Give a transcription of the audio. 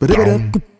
Ba-da-ba-da.